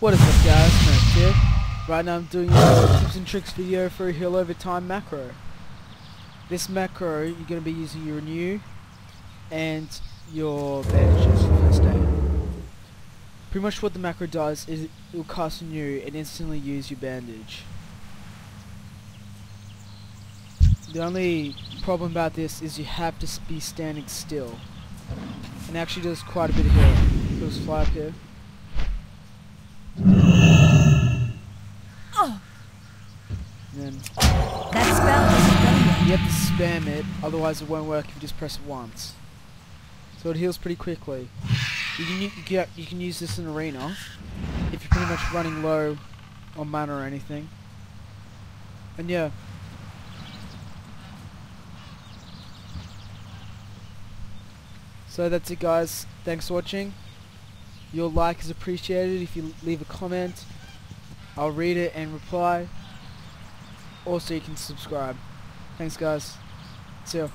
What is up guys, Smash here. Right now I'm doing a tips and tricks video for a heal over time macro. This macro, you're going to be using your renew and your bandages for first aid. Pretty much what the macro does is it will cast renew and instantly use your bandage. The only problem about this is you have to be standing still. And actually does quite a bit of healing. Feels fly up here. And then That spell done you have to spam it, otherwise it won't work if you just press it once. So it heals pretty quickly. You can, can, you can use this in arena if you're pretty much running low on mana or anything. And yeah. So that's it guys. Thanks for watching. Your like is appreciated if you leave a comment. I'll read it and reply. Also you can subscribe. Thanks guys. See ya.